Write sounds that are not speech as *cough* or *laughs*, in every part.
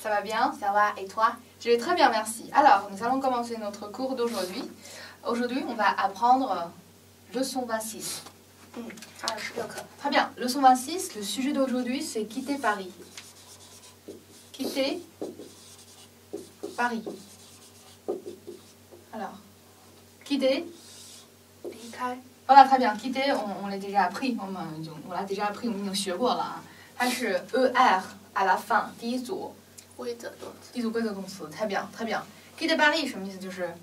Ça va bien? Ça va, et toi? Je vais très bien, merci. Alors, nous allons commencer notre cours d'aujourd'hui. Aujourd'hui, on va apprendre euh, leçon 26. Très bien, leçon 26, le sujet d'aujourd'hui, c'est quitter Paris. Quitter Paris. Alors, quitter Voilà, très bien, quitter, on, l'a déjà appris, on, l'a déjà appris, on l'a déjà appris, on l'a l'a déjà 规则动词。第一组规则动词，太 bien，太 bien。quitter Paris 什么意思？就是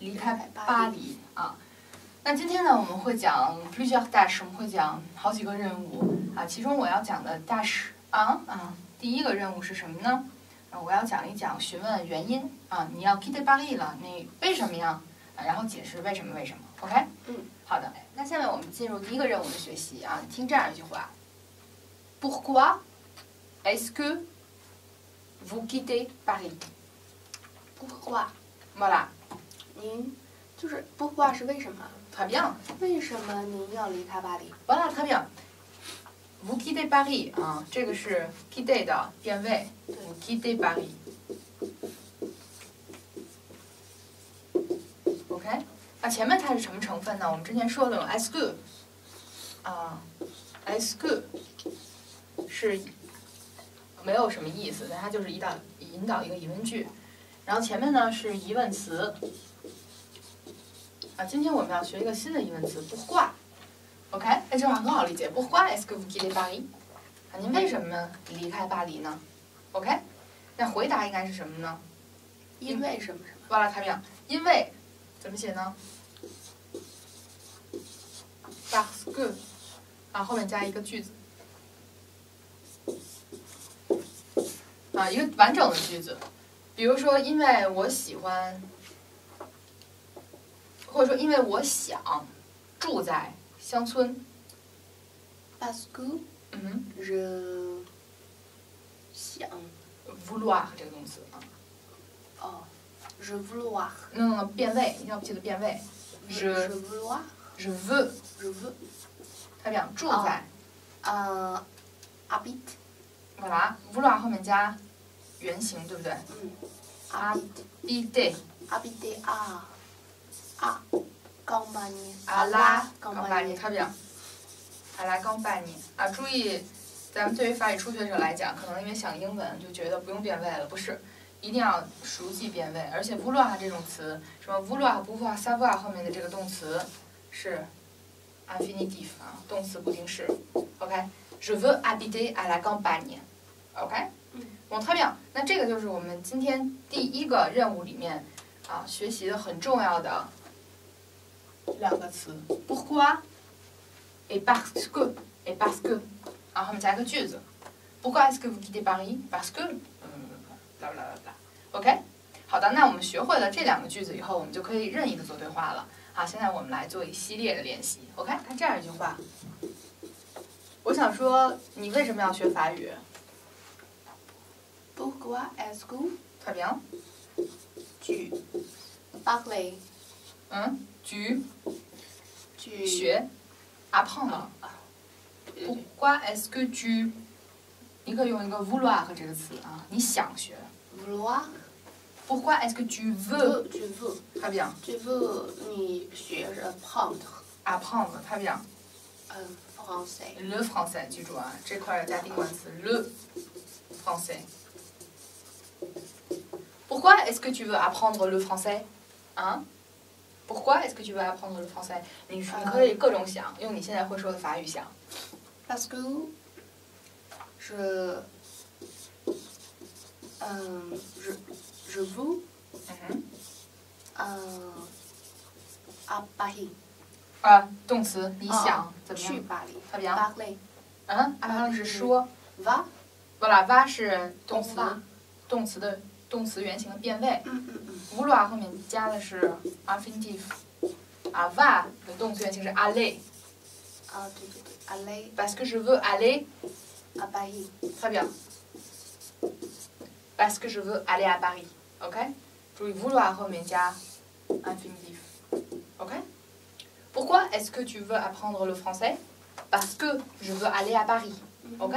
离开巴黎啊。那今天呢，我们会讲 plusieurs tâches，我们会讲好几个任务啊。其中我要讲的 dash 啊啊，第一个任务是什么呢？啊，我要讲一讲询问原因啊。你要 quitter Paris 了，你为什么呀？啊，然后解释为什么为什么。OK？嗯，好的。那下面我们进入第一个任务的学习啊。听这样一句话：Pourquoi est-ce que vous quittez Paris？Pourquoi？Voilà，您就是不挂是为什么？très bien。为什么您要离开巴黎？Voilà, très bien. Vous quittez Paris 啊，这个是 quitter 的变位。Vous quittez Paris。OK，那前面它是什么成分呢？我们之前说的 est-ce que 啊，est-ce que 是没有什么意思，但它就是引导引导一个疑问句。然后前面呢是疑问词。啊，今天我们要学一个新的疑问词，不挂。OK，哎，这句话很好理解。Que vous quittez Paris？啊，您为什么离开巴黎呢？OK，那回答应该是什么呢？因为什么什么？完了，太 bien。因为怎么写呢？That's good 啊，后面加一个句子，啊，一个完整的句子。比如说，因为我喜欢，或者说因为我想住在乡村。Parce que 嗯，je 想 vouloir 这个动词啊，哦，je vouloir 那个变位，你要不记得变位。je Je vouloir je veux，je veux 它讲住在，呃 habite 干嘛？vouloir 后面加原形，对不对嗯 habite？habiter habiter à à campagne à la campagne campagne，它讲 à la campagne 啊，注意，咱们对于法语初学者来讲，可能因为想英文就觉得不用变位了，不是，一定要熟悉变位，而且 vouloir 这种词，什么 vouloir、pouvoir、savoir 后面的这个动词是 infinitive 啊，动词不定式。OK，je veux habiter à la campagne。OK，嗯，我特别那这个就是我们今天第一个任务里面啊学习的很重要的两个词，pourquoi et parce que et parce que，然后后面加一个句子，pourquoi est-ce que vous quittez Paris？parce que，嗯，啦啦啦啦，OK，好的，那我们学会了这两个句子以后，我们就可以任意的做对话了。好，现在我们来做一系列的练习，OK？看这样一句话，我想说，你为什么要学法语？Pourquoi est-ce que 特别， tu parles 嗯，举 tu 学，apprendre。对对对 Pourquoi est-ce que tu？你可以用一个 vouloir 这个词啊，你想学。 vouloir Pourquoi est-ce que tu veux？ veux tu veux 太 bien。 tu veux 你学着 prendre apprendre，太 bien。嗯 français le français，记住啊，这块要加定冠词 le français。 Pourquoi est-ce que tu veux apprendre le français？啊？Pourquoi est-ce que tu veux apprendre le français？你你可以各种想，用你现在会说的法语想。 parce que je 嗯 je je veux 嗯哼。嗯 à Paris 啊，动词，你啊想怎么去样？巴黎特别。 parler 嗯，阿拉是说。 va 不啦，va 是动词 on va，动词的 动词原形的变位。嗯嗯嗯 vouloir 后面加的是 infinitive。啊，va 的动词原形是 aller。啊对对对 aller Parce que je veux aller à Paris Très bien. Parce que je veux aller à Paris. OK 注意 vouloir 后面加 infinitif. OK Pourquoi est-ce que tu veux apprendre le français Parce que je veux aller à Paris. OK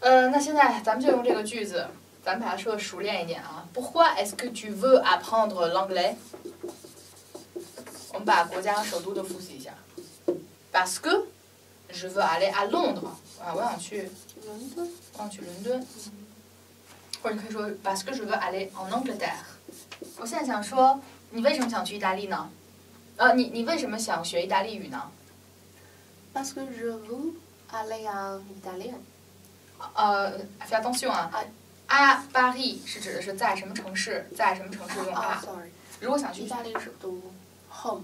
呃，那现在咱们就用这个句子， 咱们把它说的熟练一点啊。Pourquoi est-ce que tu veux apprendre l'anglais？我们把国家和首都都复习一下。Parce que je veux aller à Londres。啊，我想去，伦敦。我想去伦敦。或者你可以说 Parce que je veux aller en Angleterre。我现在想说，你为什么想去意大利呢？呃，你你为什么想学意大利语呢？ Parce que je veux aller en Italie. 呃，fais attention 啊 ，à Paris 是指的是在什么城市，在什么城市用啊 à。，sorry，如果想去意大利首都 home。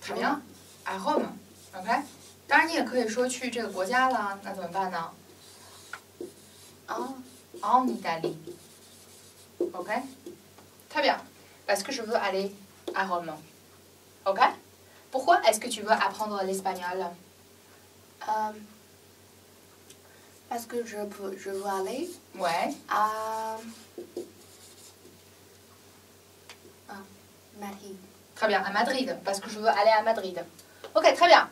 怎么样？at home，OK。当然你也可以说去这个国家啦，那怎么办呢啊？En Italie，OK。Très bien. Parce que je veux aller à Rome. OK. Pourquoi est-ce que tu veux apprendre l'espagnol? Parce que je peux, je veux aller Ouais. à Madrid. Très bien. À Madrid. Parce que je veux aller à Madrid. Ok, très bien.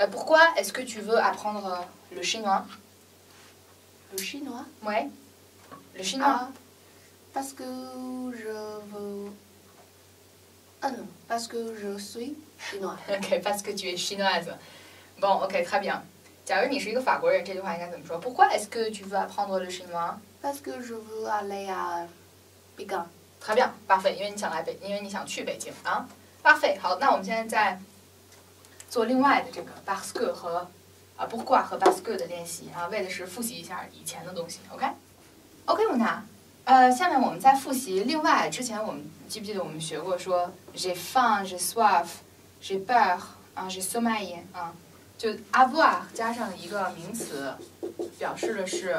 Euh, pourquoi est-ce que tu veux apprendre euh, le chinois? Le chinois? Ouais. Le chinois. Ah, parce que je veux. Ah non, parce que je suis chinois. *laughs* OK, parce que tu es chinoise. Bon, OK, très bien. 假如你是一个法国人，这句话应该怎么说？Pourquoi est-ce que tu veux apprendre le chinois? Parce que je veux aller à Pékin. Très bien, parfait. 因为你想来北，因为你想去北京啊。Parfait. 好，那我们现在在做另外的这个 parce que 和啊 pourquoi 和 parce que 的练习啊，为的是复习一下以前的东西。OK？OK，蒙娜。呃，下面我们再复习另外之前我们记不记得我们学过说 j'ai faim, j'ai soif, j'ai peur 啊，j'ai sommeil 啊，就 avoir 加上一个名词，表示的是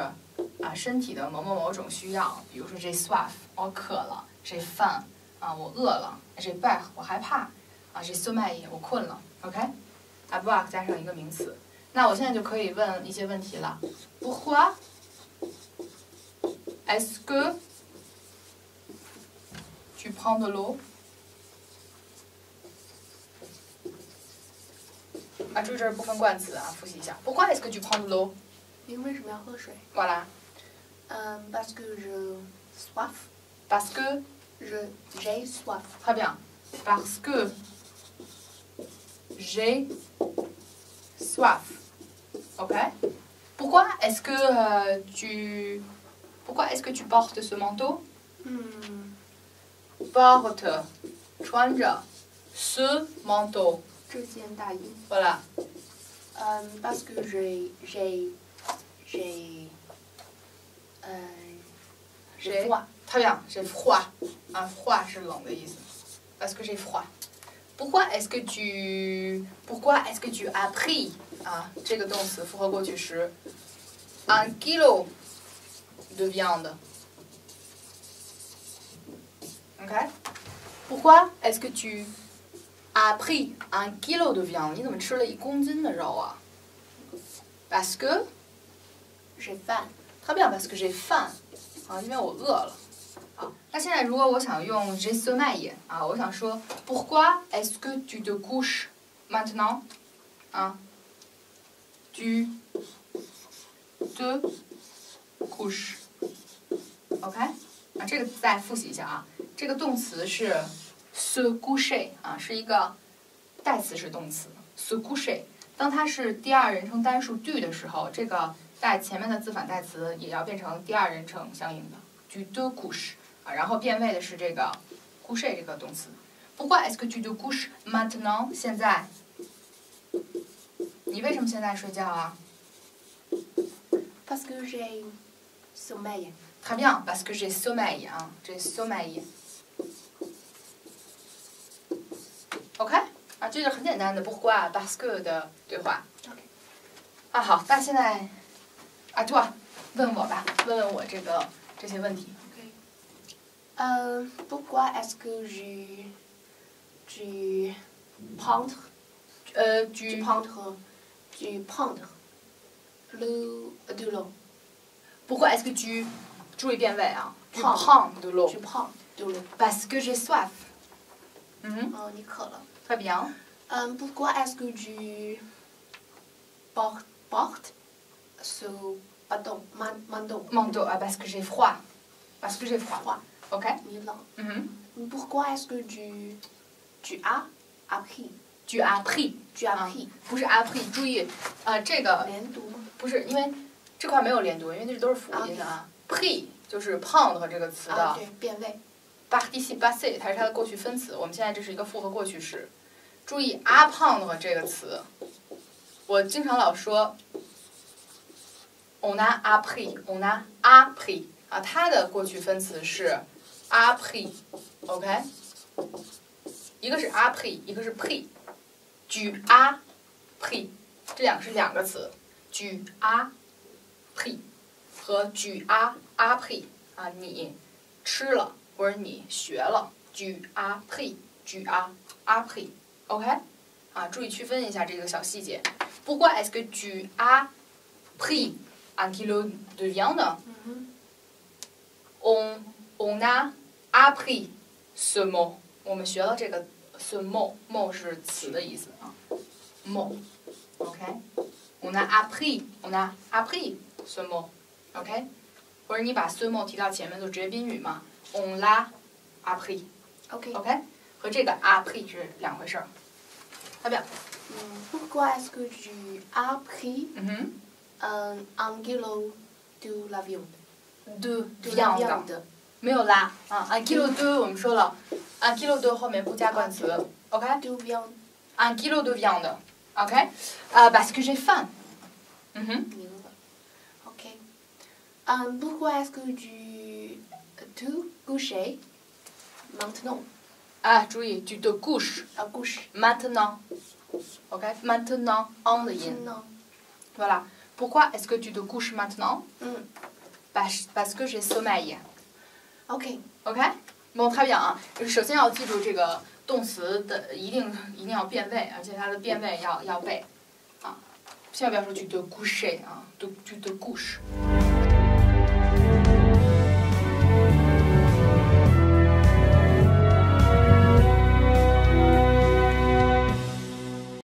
啊身体的某某某种需要，比如说这 soif 我渴了，这饭啊我饿了，这 bag 我害怕啊这 sommeil 我困了，OK，avoir、加上一个名词，那我现在就可以问一些问题了，pourquoi est-ce que tu prends de l'eau？啊，注意这是部分冠词啊，复习一下。Pourquoi est-ce que tu prends de l'eau 你为什么要喝水？ Voilà. 嗯、parce que je soif. Parce que Je j'ai soif. Très bien. Parce que j'ai soif. Ok. Pourquoi est-ce que euh, tu pourquoi est-ce que tu portes ce manteau 嗯， Porte 穿着 ce manteau. deuxième taille. Voilà. Euh, parce que j'ai. J'ai. Euh, j'ai. J'ai froid. Très bien, j'ai froid. Un froid, c'est Parce que j'ai froid. Pourquoi est-ce que tu. Pourquoi est-ce que tu as pris. Hein, un kilo de viande? Ok? Pourquoi est-ce que tu a pris un kilo de viande 你怎么吃了一公斤的肉啊 Parce que j'ai faim. Très bien, parce que j'ai faim 啊，因为我饿了。好，那现在如果我想用 j'ai sommeil 啊，我想说 Pourquoi est-ce que tu te couches maintenant 啊？Tu te couches OK 啊，这个再复习一下啊，这个动词是 se coucher 啊，是一个代词是动词 se coucher。当它是第二人称单数 do 的时候，这个带前面的自反代词也要变成第二人称相应的 tu de couches 啊，然后变位的是这个 coucher 这个动词。Pourquoi est-ce que tu te couches maintenant？现在，你为什么现在睡觉啊 Parce que j'ai sommeil. Très bien, parce que j'ai sommeil 啊，j'ai sommeil。OK 啊，这是很简单的 pourquoi parce que 的对话。 OK 啊，好，那现在啊，对吧？问我吧，问问我这个这些问题。 Euh, pourquoi est-ce que j'ai j'ai prendre 呃， j'ai 举 prendre j'ai prendre le de l'eau pourquoi est-ce que tu 注意变位啊 tu Prends. prends de l'eau je prends de l'eau parce que j'ai soif。 嗯哼，哦，你渴了。 très bien。 Euh, pourquoi est-ce que tu portes porte ce pas donc, man, mando, Mando, ah, parce que j'ai froid. Parce que j'ai froid. froid, OK ni冷。嗯哼 Pourquoi est-ce que tu, tu as appris Tu as pris. Tu as appris 不是 appris，注意，啊、这个连读吗？不是因为这块没有连读，因为这都是辅音的啊。pre 就是 pound 这个词的、啊，对，变位。 Baqi si Baqi，它是它的过去分词。我们现在这是一个复合过去式，注意阿胖的这个词，我经常老说 on a a pay，on a a 啊，它的过去分词是 a 配。OK，一个是 a 配一个是配。举 a 配这两个是两个词，举 a 配和举 a a 配啊，你吃了。或者你学了，tu as pris，tu as appris，OK，、啊，注意区分一下这个小细节。Pourquoi est-ce que tu as pris un kilo de viande？嗯 On on a appris ce mot，我们学了这个 ce mot，mot 是词的意思啊，mot，OK，on、a appris，on a appris ce mot，OK，、或者你把 ce mot 提到前面就直接宾语嘛。on l'a appris。 ，OK。 OK，和这个 appris 是两回事儿。代表，嗯，Pourquoi est-ce que tu as pris 嗯哼 un un kilo de la viande ，de de la viande viande 没有啦啊，un kilo de 我们说了，un kilo de 后面不加冠词，OK，un de viande kilo de viande，OK，啊，parce que j'ai faim。嗯哼，明白。OK。嗯，Pourquoi est-ce que tu te couches maintenant 啊，注意，tu te couches à couche maintenant，OK，maintenant on 的音 maintenant ，voilà。Pourquoi est-ce que tu te couches maintenant 嗯 Parce parce que j'ai sommeil。 ，OK。 OK，bon，太bien啊！首先要记住这个动词的一定一定要变位，而且它的变位要要背啊，千万不要说 tu te couches 啊，tu tu te couches。